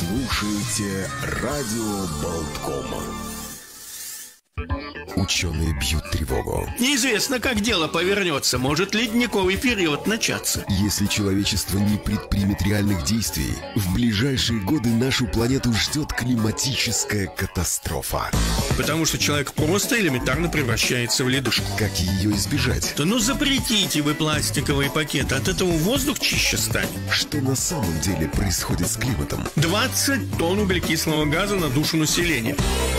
слушаете радио Болткома. Ученые бьют тревогу. Неизвестно, как дело повернется. Может ледниковый период начаться. Если человечество не предпримет реальных действий, в ближайшие годы нашу планету ждет климатическая катастрофа. Потому что человек просто элементарно превращается в ледышку. Как ее избежать? Да ну запретите вы пластиковые пакеты, от этого воздух чище станет. Что на самом деле происходит с климатом? 20 тонн углекислого газа на душу населения.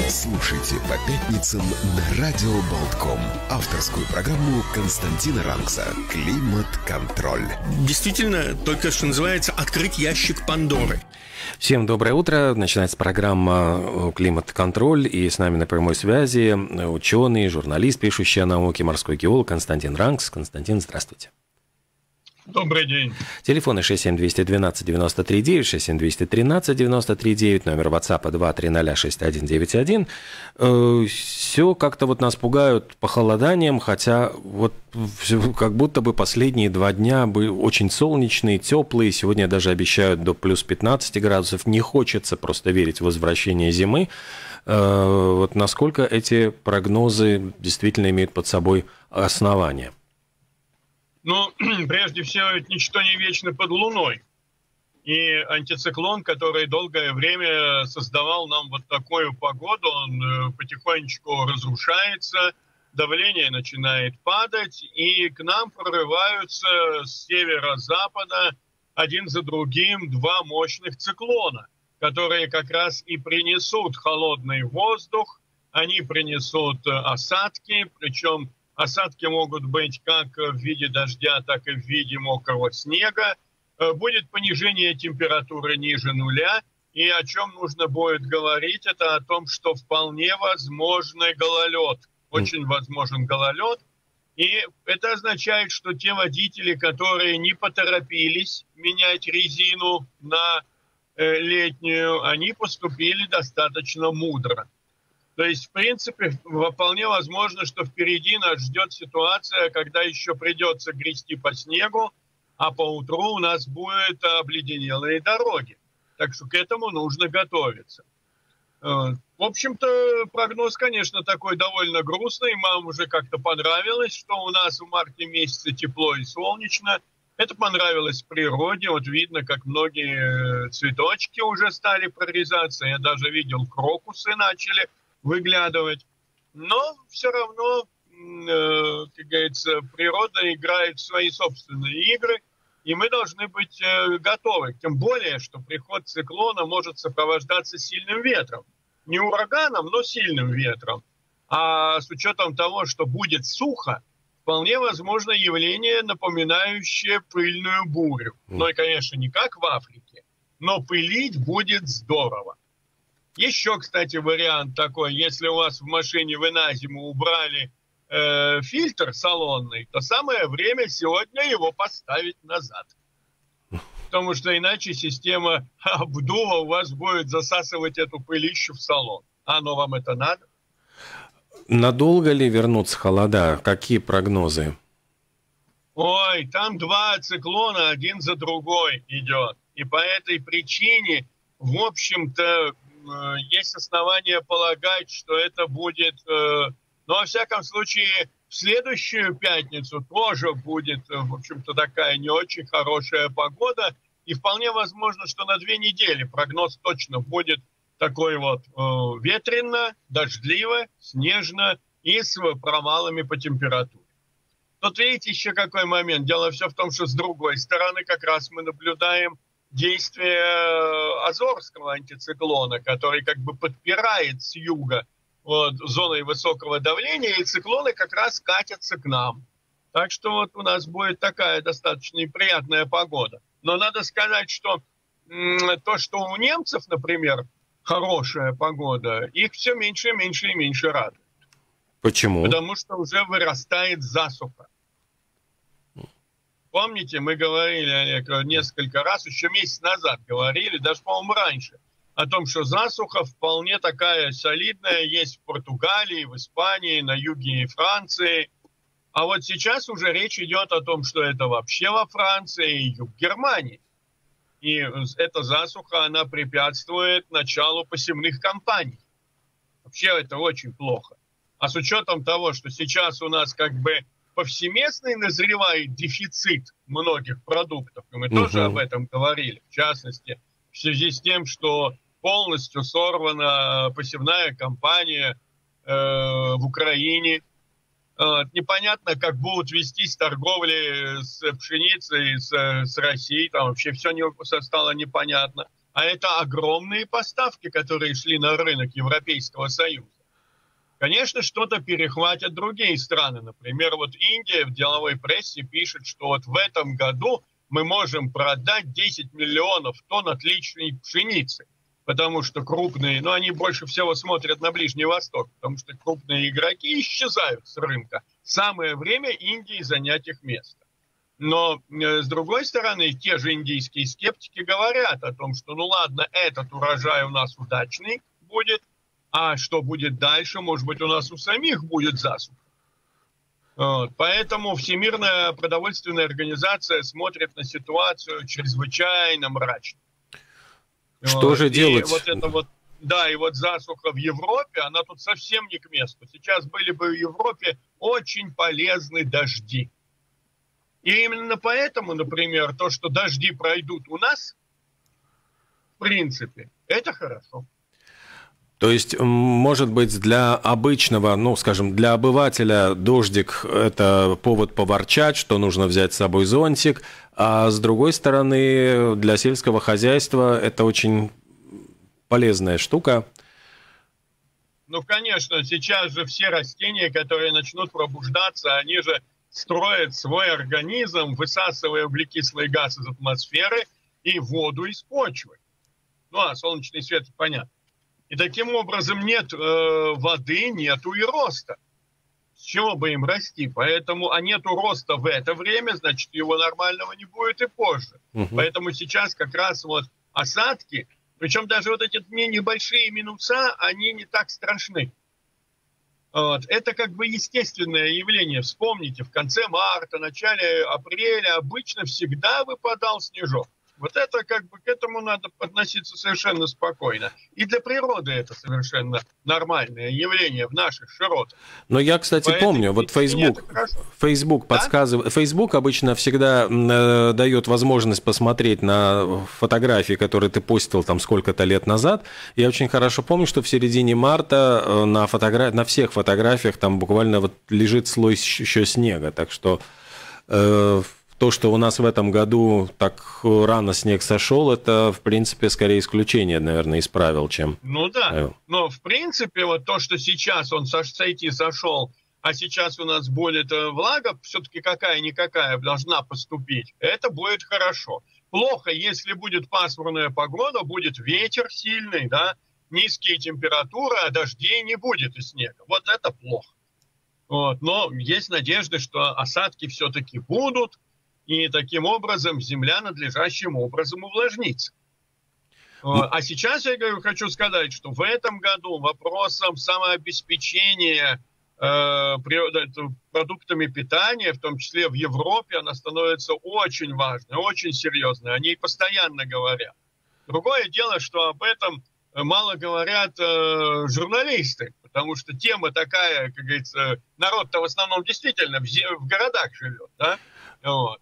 Слушайте по пятницам на Радио Болтком. Авторскую программу Константина Ранкса «Климат-контроль». Действительно, только что называется «Открыть ящик Пандоры». Всем доброе утро. Начинается программа «Климат-контроль». И с нами на прямой связи ученый, журналист, пишущий о науке, морской геолог Константин Ранкс. Константин, здравствуйте. Добрый день. Телефоны 67212 93 9, 67213 93 9, номер WhatsApp 230 6191. Э, Все как-то вот нас пугают похолоданием, хотя вот как будто бы последние два дня были очень солнечные, теплые. Сегодня даже обещают до плюс 15 градусов. Не хочется просто верить в возвращение зимы. Э, вот насколько эти прогнозы действительно имеют под собой основания? Ну, прежде всего, ничто не вечно под Луной. И антициклон, который долгое время создавал нам вот такую погоду, он э, потихонечку разрушается, давление начинает падать, и к нам прорываются с севера-запада один за другим два мощных циклона, которые как раз и принесут холодный воздух, они принесут э, осадки, причем Осадки могут быть как в виде дождя, так и в виде мокрого снега. Э, будет понижение температуры ниже нуля. И о чем нужно будет говорить, это о том, что вполне возможный гололед. Очень возможен гололед. И это означает, что те водители, которые не поторопились менять резину на летнюю, они поступили достаточно мудро. То есть, в принципе, вполне возможно, что впереди нас ждет ситуация, когда еще придется грести по снегу, а по утру у нас будут обледенелые дороги. Так что к этому нужно готовиться. Э, в общем-то, прогноз, конечно, такой довольно грустный. Вам уже как-то понравилось, что у нас в марте месяце тепло и солнечно. Это понравилось природе. Вот видно, как многие цветочки уже стали прорезаться. Я даже видел, крокусы начали – выглядывать. Но все равно, э, как говорится, природа играет свои собственные игры, и мы должны быть э, готовы. Тем более, что приход циклона может сопровождаться сильным ветром. Не ураганом, но сильным ветром. А с учетом того, что будет сухо, вполне возможно явление, напоминающее пыльную бурю. Ну и, конечно, не как в Африке, но пылить будет здорово. Еще, кстати, вариант такой, если у вас в машине вы на зиму убрали э, фильтр салонный, то самое время сегодня его поставить назад. Потому что иначе система обдува у вас будет засасывать эту пылищу в салон. А оно вам это надо? Надолго ли вернутся холода? Какие прогнозы? Ой, там два циклона один за другой идет. И по этой причине, в общем-то, Э, есть основания полагать, что это будет, э, ну, во всяком случае, в следующую пятницу тоже будет, э, в общем-то, такая не очень хорошая погода. И вполне возможно, что на две недели прогноз точно будет такой вот ветрено, дождливо, снежно и с провалами по температуре. Тут видите еще какой момент. Дело все в том, что с другой стороны как раз мы наблюдаем действие э, Азорского антициклона, который как бы подпирает с юга вот, зоной высокого давления, и циклоны как раз катятся к нам. Так что вот у нас будет такая достаточно приятная погода. Но надо сказать, что то, что у немцев, например, хорошая погода, их все меньше и меньше и меньше радует. Почему? Потому что уже вырастает засуха. Помните, мы говорили, Олег, несколько раз, еще месяц назад говорили, даже, по-моему, раньше, о том, что засуха вполне такая солидная есть в Португалии, в Испании, на юге Франции. А вот сейчас уже речь идет о том, что это вообще во Франции и юг Германии. И эта засуха, она препятствует началу посевных кампаний. Вообще это очень плохо. А с учетом того, что сейчас у нас как бы повсеместный назревает дефицит многих продуктов, и мы угу. тоже об этом говорили, в частности, в связи с тем, что полностью сорвана посевная кампания э, в Украине, непонятно, как будут вестись торговли с пшеницей с, с Россией, там вообще все не, стало непонятно. А это огромные поставки, которые шли на рынок Европейского Союза. Конечно, что-то перехватят другие страны. Например, вот Индия в деловой прессе пишет, что вот в этом году мы можем продать 10 миллионов тонн отличной пшеницы потому что крупные, ну, они больше всего смотрят на Ближний Восток, потому что крупные игроки исчезают с рынка. Самое время Индии занять их место. Но, э, с другой стороны, те же индийские скептики говорят о том, что, ну ладно, этот урожай у нас удачный будет, а что будет дальше, может быть, у нас у самих будет засуха. Вот. Поэтому Всемирная продовольственная организация смотрит на ситуацию чрезвычайно мрачно. Что же делать? И вот это вот, да, и вот засуха в Европе, она тут совсем не к месту. Сейчас были бы в Европе очень полезны дожди. И именно поэтому, например, то, что дожди пройдут у нас, в принципе, это хорошо. То есть, может быть, для обычного, ну, скажем, для обывателя дождик – это повод поворчать, что нужно взять с собой зонтик, а с другой стороны, для сельского хозяйства это очень полезная штука. Ну, конечно, сейчас же все растения, которые начнут пробуждаться, они же строят свой организм, высасывая углекислый газ из атмосферы и воду из почвы. Ну, а солнечный свет, понятно. И таким образом нет э, воды, нету и роста. С чего бы им расти? Поэтому, а нету роста в это время, значит, его нормального не будет и позже. Угу. Поэтому сейчас как раз вот осадки, причем даже вот эти небольшие минуса, они не так страшны. Вот. Это как бы естественное явление. Вспомните, в конце марта, начале апреля обычно всегда выпадал снежок. Вот это как бы к этому надо относиться совершенно спокойно. И для природы это совершенно нормальное явление в наших широтах. Но я, кстати, Поэтому помню, вот Facebook, Facebook да? подсказывает, Facebook обычно всегда э, дает возможность посмотреть на фотографии, которые ты постил там сколько-то лет назад. Я очень хорошо помню, что в середине марта э, на, фотогра... на всех фотографиях там буквально вот лежит слой еще снега, так что э, то, что у нас в этом году так рано снег сошел, это, в принципе, скорее исключение, наверное, из правил, чем... Ну да, но, в принципе, вот то, что сейчас он сойти сошел, а сейчас у нас будет э, влага, все-таки какая-никакая должна поступить, это будет хорошо. Плохо, если будет пасмурная погода, будет ветер сильный, да, низкие температуры, а дождей не будет и снега. Вот это плохо. Вот. Но есть надежда, что осадки все-таки будут, и таким образом земля надлежащим образом увлажнится. Ну, а сейчас я говорю, хочу сказать, что в этом году вопросом самообеспечения э, продуктами питания, в том числе в Европе, она становится очень важной, очень серьезной. О ней постоянно говорят. Другое дело, что об этом мало говорят э, журналисты, потому что тема такая, как говорится, народ-то в основном действительно в, в городах живет, да? Вот.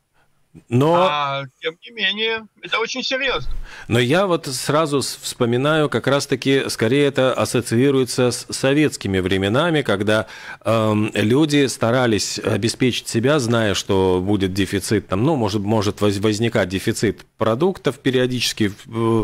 Но... А, тем не менее, это очень серьезно. Но я вот сразу вспоминаю, как раз-таки, скорее это ассоциируется с советскими временами, когда э, люди старались обеспечить себя, зная, что будет дефицит, там, ну, может, может возникать дефицит продуктов периодически.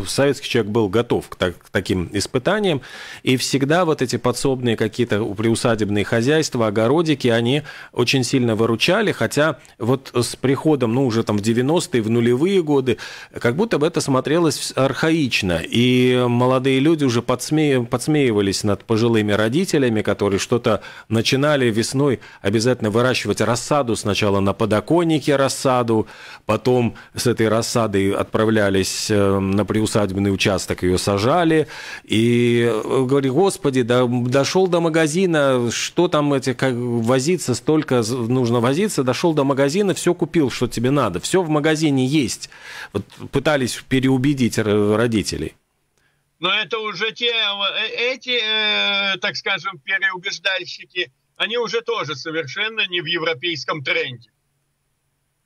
Советский человек был готов к, так, к таким испытаниям, и всегда вот эти подсобные какие-то приусадебные хозяйства, огородики, они очень сильно выручали, хотя вот с приходом, ну, уже там в 90-е, в нулевые годы, как будто бы это смотрелось архаично. И молодые люди уже подсме... подсмеивались над пожилыми родителями, которые что-то начинали весной обязательно выращивать рассаду. Сначала на подоконнике рассаду, потом с этой рассадой отправлялись э, на приусадебный участок, ее сажали. И э, говорю, господи, да, дошел до магазина, что там эти, как возиться, столько нужно возиться, дошел до магазина, все купил, что тебе надо надо, все в магазине есть. Вот пытались переубедить родителей. Но это уже те, э, эти, э, так скажем, переубеждальщики, они уже тоже совершенно не в европейском тренде.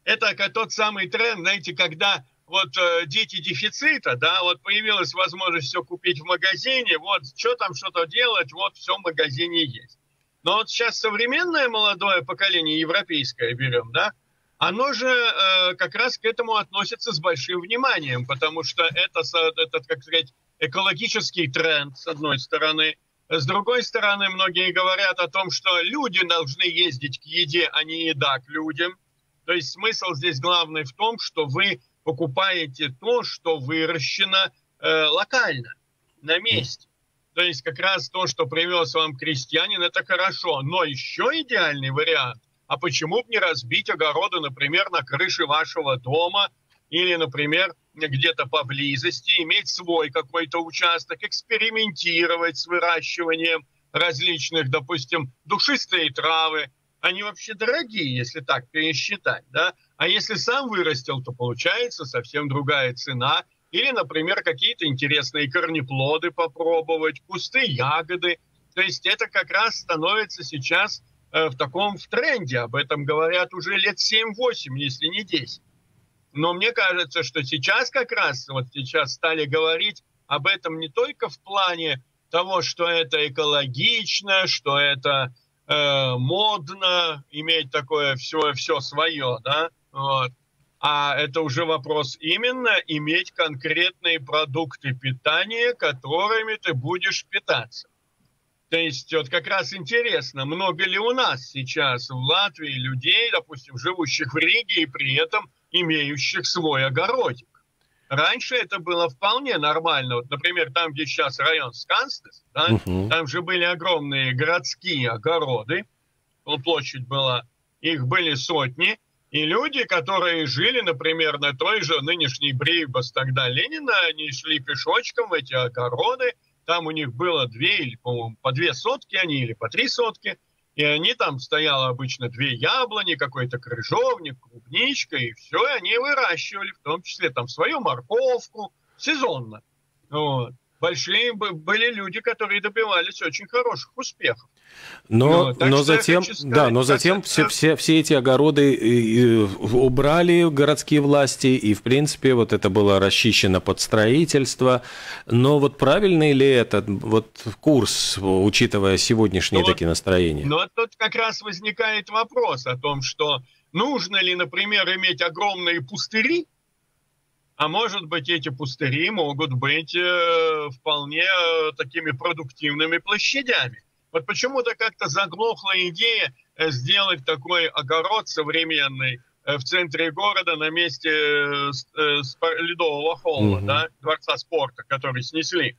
Это тот самый тренд, знаете, когда вот э, дети дефицита, да, вот появилась возможность все купить в магазине, вот что там что-то делать, вот все в магазине есть. Но вот сейчас современное молодое поколение, европейское берем, да, оно же э, как раз к этому относится с большим вниманием, потому что это, это, как сказать, экологический тренд, с одной стороны. С другой стороны, многие говорят о том, что люди должны ездить к еде, а не еда к людям. То есть смысл здесь главный в том, что вы покупаете то, что выращено э, локально, на месте. То есть как раз то, что привез вам крестьянин, это хорошо. Но еще идеальный вариант. А почему бы не разбить огороды, например, на крыше вашего дома или, например, где-то поблизости, иметь свой какой-то участок, экспериментировать с выращиванием различных, допустим, душистые травы. Они вообще дорогие, если так пересчитать, да? А если сам вырастил, то получается совсем другая цена. Или, например, какие-то интересные корнеплоды попробовать, кусты ягоды. То есть это как раз становится сейчас в таком в тренде. Об этом говорят уже лет 7-8, если не 10. Но мне кажется, что сейчас как раз, вот сейчас стали говорить об этом не только в плане того, что это экологично, что это э, модно иметь такое все, все свое, да, вот. А это уже вопрос именно иметь конкретные продукты питания, которыми ты будешь питаться. То есть вот как раз интересно, много ли у нас сейчас в Латвии людей, допустим, живущих в Риге и при этом имеющих свой огородик. Раньше это было вполне нормально. Вот, например, там, где сейчас район Сканстес, да, uh-huh. там же были огромные городские огороды, площадь была, их были сотни, и люди, которые жили, например, на той же нынешней Брейбас тогда Ленина, они шли пешочком в эти огороды, там у них было две или, по-моему, по две сотки они или по три сотки, и они там стояло обычно две яблони, какой-то крыжовник, клубничка, и все, и они выращивали, в том числе там свою морковку, сезонно. Вот большие были люди, которые добивались очень хороших успехов. Но, ну, но затем, сказать, да, но затем все, все, все эти огороды убрали городские власти, и, в принципе, вот это было расчищено под строительство. Но вот правильный ли это вот курс, учитывая сегодняшние но ну такие вот, настроения? Но тут как раз возникает вопрос о том, что нужно ли, например, иметь огромные пустыри, а может быть, эти пустыри могут быть э, вполне э, такими продуктивными площадями. Вот почему-то как-то заглохла идея э, сделать такой огород современный э, в центре города на месте э, ледового холла, mm-hmm. да, дворца спорта, который снесли.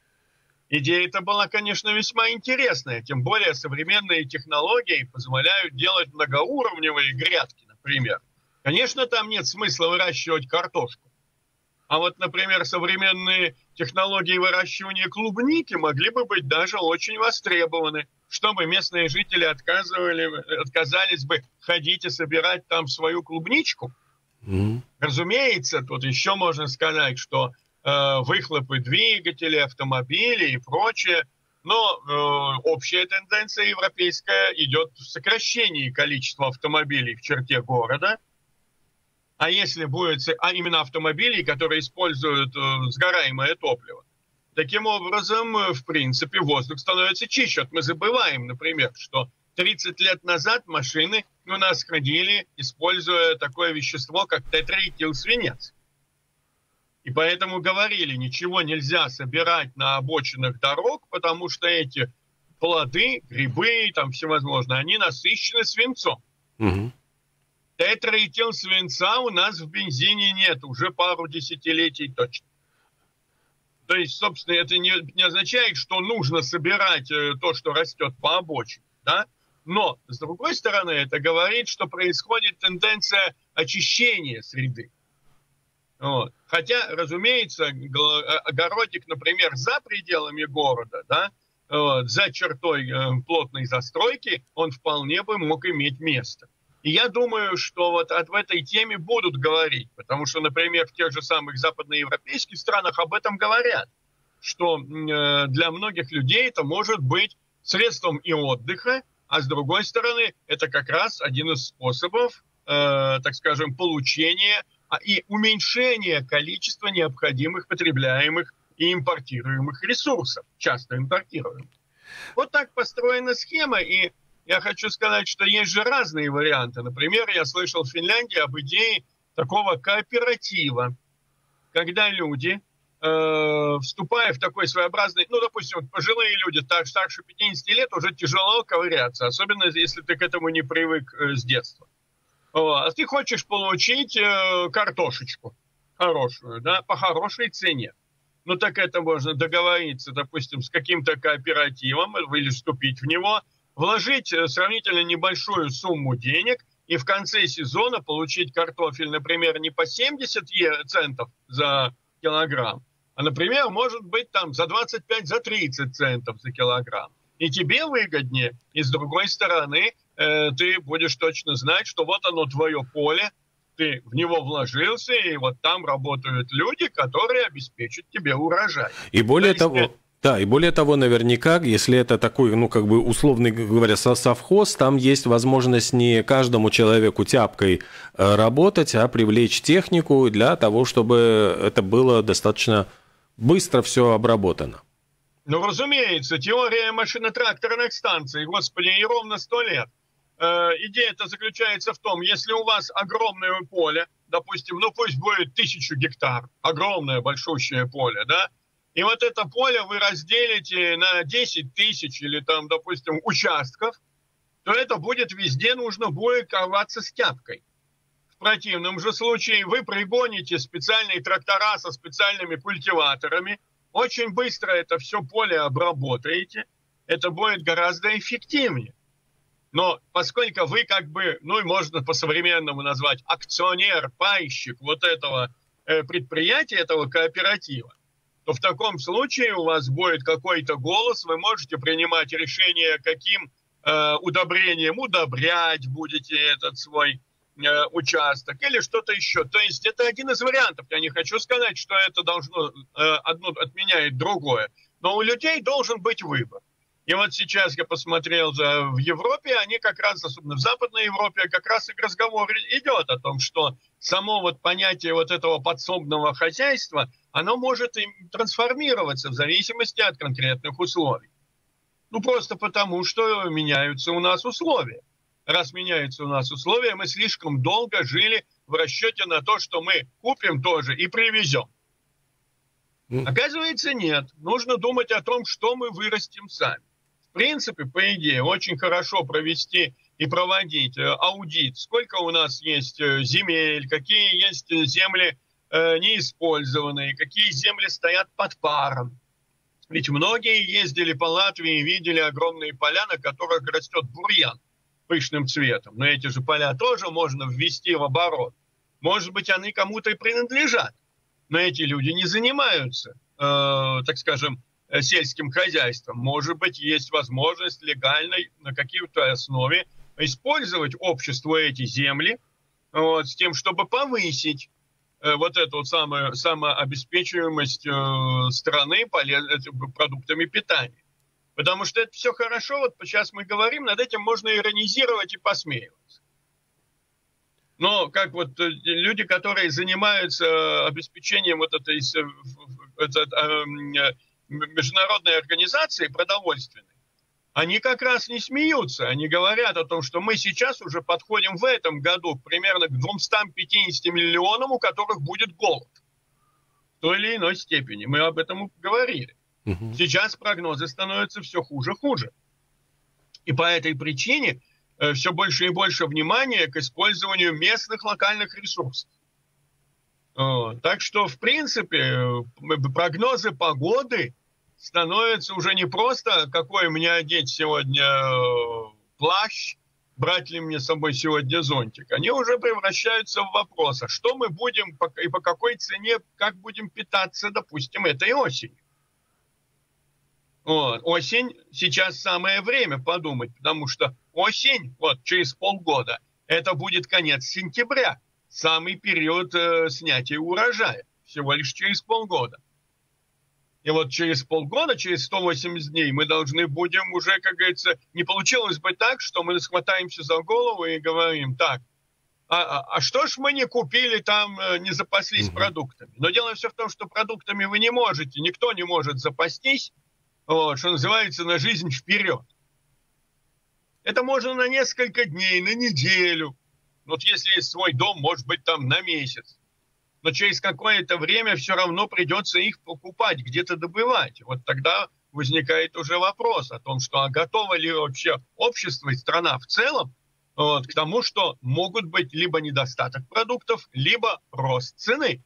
Идея эта была, конечно, весьма интересная, тем более современные технологии позволяют делать многоуровневые грядки, например. Конечно, там нет смысла выращивать картошку. А вот, например, современные технологии выращивания клубники могли бы быть даже очень востребованы, чтобы местные жители отказывали, отказались бы ходить и собирать там свою клубничку. Mm. Разумеется, тут еще можно сказать, что э, выхлопы двигателей, автомобилей и прочее, но э, общая тенденция европейская идет в сокращении количества автомобилей в черте города – а если будет, а именно автомобилей, которые используют э, сгораемое топливо. Таким образом, э, в принципе, воздух становится чище. Вот мы забываем, например, что 30 лет назад машины у нас ходили, используя такое вещество, как тетраэтилсвинец. И поэтому говорили, ничего нельзя собирать на обочинах дорог, потому что эти плоды, грибы, там всевозможные, они насыщены свинцом. Угу. Тетраэтил свинца у нас в бензине нет уже пару десятилетий точно. То есть, собственно, это не, не означает, что нужно собирать э, то, что растет по обочине. Да? Но, с другой стороны, это говорит, что происходит тенденция очищения среды. Вот. Хотя, разумеется, огородик, например, за пределами города, да, вот, за чертой э, плотной застройки, он вполне бы мог иметь место. И я думаю, что вот от, в этой теме будут говорить, потому что, например, в тех же самых западноевропейских странах об этом говорят, что э, для многих людей это может быть средством и отдыха, а с другой стороны, это как раз один из способов, э, так скажем, получения а, и уменьшения количества необходимых потребляемых и импортируемых ресурсов, часто импортируемых. Вот так построена схема, и я хочу сказать, что есть же разные варианты. Например, я слышал в Финляндии об идее такого кооператива, когда люди, э, вступая в такой своеобразный, ну, допустим, вот пожилые люди, так, старше 50 лет, уже тяжело ковыряться, особенно если ты к этому не привык э, с детства. А ты хочешь получить э, картошечку хорошую, да, по хорошей цене. Ну так это можно договориться, допустим, с каким-то кооперативом или вступить в него – вложить э, сравнительно небольшую сумму денег и в конце сезона получить картофель, например, не по 70 центов за килограмм, а, например, может быть там за 25, за 30 центов за килограмм. И тебе выгоднее, и с другой стороны, э, ты будешь точно знать, что вот оно твое поле, ты в него вложился, и вот там работают люди, которые обеспечат тебе урожай. И более того, да, и более того, наверняка, если это такой, ну, как бы, условный говоря, совхоз, там есть возможность не каждому человеку тяпкой э, работать, а привлечь технику для того, чтобы это было достаточно быстро все обработано. Ну, разумеется, теория машино-тракторных станций, господи, и ровно сто лет. Э, идея-то заключается в том, если у вас огромное поле, допустим, ну пусть будет тысячу гектар, огромное большущее поле, да, и вот это поле вы разделите на 10 тысяч или там, допустим, участков, то это будет везде нужно будет коваться с тяпкой. В противном же случае вы пригоните специальные трактора со специальными культиваторами, очень быстро это все поле обработаете, это будет гораздо эффективнее. Но поскольку вы как бы, ну и можно по-современному назвать акционер, пайщик вот этого э, предприятия, этого кооператива, то в таком случае у вас будет какой-то голос, вы можете принимать решение, каким э, удобрением удобрять будете этот свой э, участок или что-то еще. То есть это один из вариантов. Я не хочу сказать, что это должно э, одно отменяет другое. Но у людей должен быть выбор. И вот сейчас я посмотрел в Европе, они как раз, особенно в Западной Европе, как раз и разговор идет о том, что само вот понятие вот этого подсобного хозяйства, оно может и трансформироваться в зависимости от конкретных условий. Ну, просто потому, что меняются у нас условия. Раз меняются у нас условия, мы слишком долго жили в расчете на то, что мы купим тоже и привезем. Оказывается, нет. Нужно думать о том, что мы вырастим сами в принципе, по идее, очень хорошо провести и проводить э, аудит, сколько у нас есть э, земель, какие есть земли э, неиспользованные, какие земли стоят под паром. Ведь многие ездили по Латвии и видели огромные поля, на которых растет бурьян пышным цветом. Но эти же поля тоже можно ввести в оборот. Может быть, они кому-то и принадлежат. Но эти люди не занимаются, э, так скажем, сельским хозяйством. Может быть, есть возможность легальной на какой-то основе использовать обществу эти земли вот, с тем, чтобы повысить э, вот эту вот самую самообеспечиваемость э, страны полез, продуктами питания. Потому что это все хорошо, вот сейчас мы говорим, над этим можно иронизировать и посмеиваться. Но как вот э, люди, которые занимаются обеспечением вот этой, этой эм, международные организации продовольственные, они как раз не смеются, они говорят о том, что мы сейчас уже подходим в этом году примерно к 250 миллионам, у которых будет голод в той или иной степени. Мы об этом говорили. Угу. Сейчас прогнозы становятся все хуже и хуже. И по этой причине э, все больше и больше внимания к использованию местных локальных ресурсов. Так что, в принципе, э, прогнозы погоды становится уже не просто, какой мне одеть сегодня э, плащ, брать ли мне с собой сегодня зонтик. Они уже превращаются в вопрос, а что мы будем и по какой цене, как будем питаться, допустим, этой осенью. Вот. Осень сейчас самое время подумать, потому что осень, вот через полгода, это будет конец сентября, самый период э, снятия урожая, всего лишь через полгода. И вот через полгода, через 180 дней мы должны будем уже, как говорится, не получилось бы так, что мы схватаемся за голову и говорим, так, а, а, а что ж мы не купили там, э, не запаслись угу. продуктами? Но дело все в том, что продуктами вы не можете, никто не может запастись, вот, что называется, на жизнь вперед. Это можно на несколько дней, на неделю. Вот если есть свой дом, может быть, там на месяц но через какое-то время все равно придется их покупать, где-то добывать. Вот тогда возникает уже вопрос о том, что а готово ли вообще общество и страна в целом вот, к тому, что могут быть либо недостаток продуктов, либо рост цены.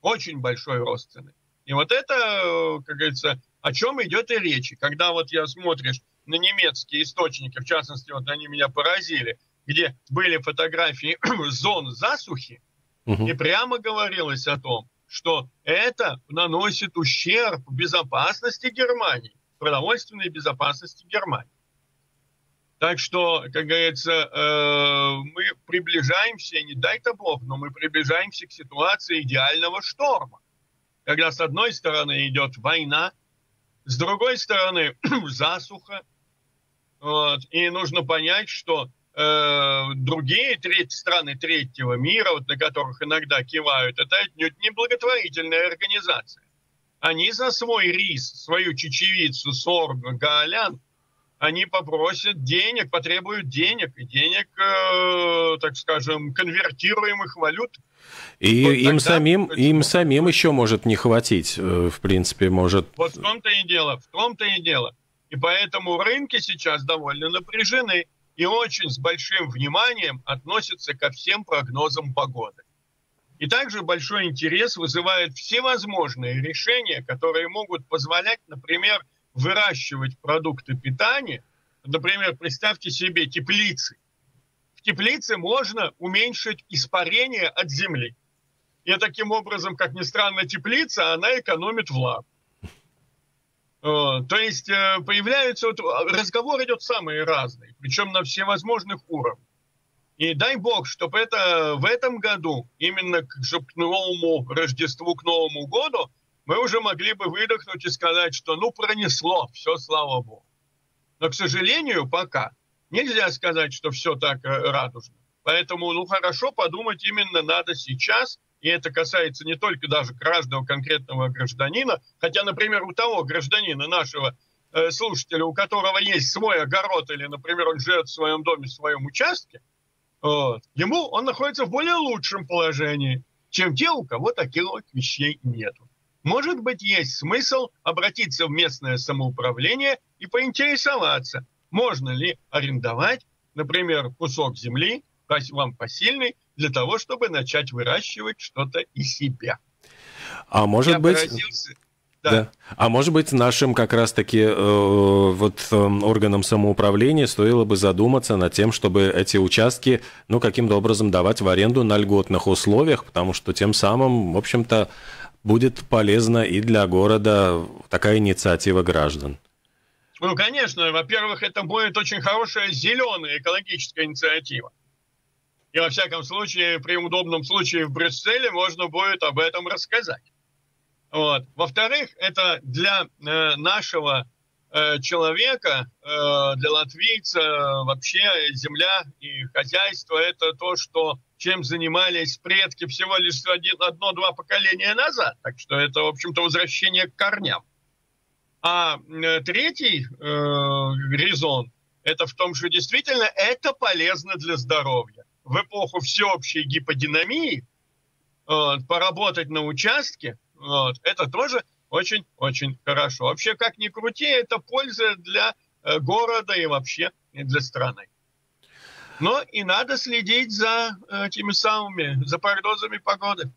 Очень большой рост цены. И вот это, как говорится, о чем идет и речь. Когда вот я смотришь на немецкие источники, в частности, вот они меня поразили, где были фотографии зон засухи, И прямо говорилось о том, что это наносит ущерб безопасности Германии, продовольственной безопасности Германии. Так что, как говорится, э, мы приближаемся, не дай-то Бог, но мы приближаемся к ситуации идеального шторма. Когда с одной стороны идет война, с другой стороны засуха. Вот, и нужно понять, что э, другие треть, страны третьего мира, вот на которых иногда кивают, это отнюдь не благотворительная организация. Они за свой рис, свою чечевицу, сорг, гаолян, они попросят денег, потребуют денег, и денег, э, так скажем, конвертируемых валют. И вот им самим, им самим еще может не хватить, э, в принципе, может. Вот в том-то и дело, в том-то и дело. И поэтому рынки сейчас довольно напряжены и очень с большим вниманием относятся ко всем прогнозам погоды. И также большой интерес вызывают всевозможные решения, которые могут позволять, например, выращивать продукты питания. Например, представьте себе теплицы. В теплице можно уменьшить испарение от земли. И таким образом, как ни странно, теплица, она экономит влагу. Э, то есть э, появляются, вот, разговор идет самые разные, причем на всевозможных уровнях. И дай бог, чтобы это в этом году, именно к, к новому Рождеству, к Новому году, мы уже могли бы выдохнуть и сказать, что ну пронесло, все, слава богу. Но, к сожалению, пока нельзя сказать, что все так э, радужно. Поэтому, ну хорошо, подумать именно надо сейчас – и это касается не только даже каждого конкретного гражданина, хотя, например, у того гражданина нашего э, слушателя, у которого есть свой огород или, например, он живет в своем доме, в своем участке, вот, ему он находится в более лучшем положении, чем те, у кого таких вот вещей нету. Может быть, есть смысл обратиться в местное самоуправление и поинтересоваться, можно ли арендовать, например, кусок земли, вам посильный, для того, чтобы начать выращивать что-то из себя. А может Я быть... Да. да. А может быть, нашим как раз-таки э, вот э, органам самоуправления стоило бы задуматься над тем, чтобы эти участки, ну, каким-то образом давать в аренду на льготных условиях, потому что тем самым, в общем-то, будет полезно и для города такая инициатива граждан. Ну, конечно, во-первых, это будет очень хорошая зеленая экологическая инициатива. И во всяком случае, при удобном случае в Брюсселе можно будет об этом рассказать. Вот. Во-вторых, это для э, нашего э, человека, э, для латвийца вообще земля и хозяйство – это то, что, чем занимались предки всего лишь одно-два поколения назад. Так что это, в общем-то, возвращение к корням. А э, третий э, резон – это в том, что действительно это полезно для здоровья в эпоху всеобщей гиподинамии вот, поработать на участке, вот, это тоже очень-очень хорошо. Вообще, как ни крути, это польза для э, города и вообще для страны. Но и надо следить за этими самыми, за прогнозами погоды.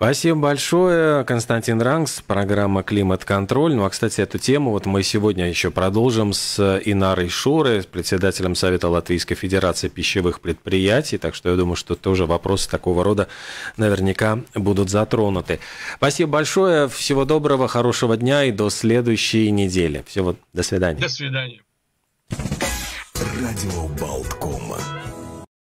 Спасибо большое, Константин Ранкс, программа «Климат-контроль». Ну, а, кстати, эту тему вот мы сегодня еще продолжим с Инарой Шурой, председателем Совета Латвийской Федерации пищевых предприятий, так что я думаю, что тоже вопросы такого рода наверняка будут затронуты. Спасибо большое, всего доброго, хорошего дня и до следующей недели. Всего, до свидания. До свидания. Радио.